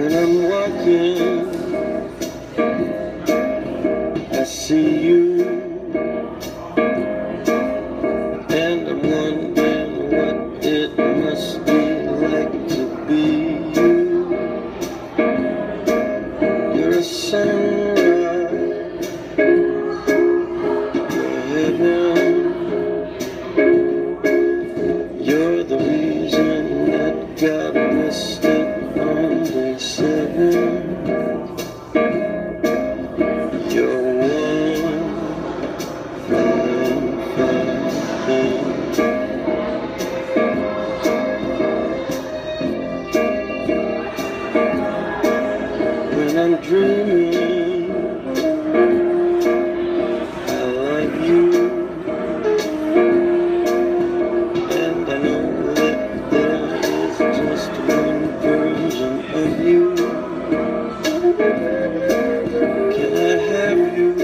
When I'm walking, I see you. And I'm wondering what it must be like to be you. You're a sunrise, you're heaven. I'm dreaming, you?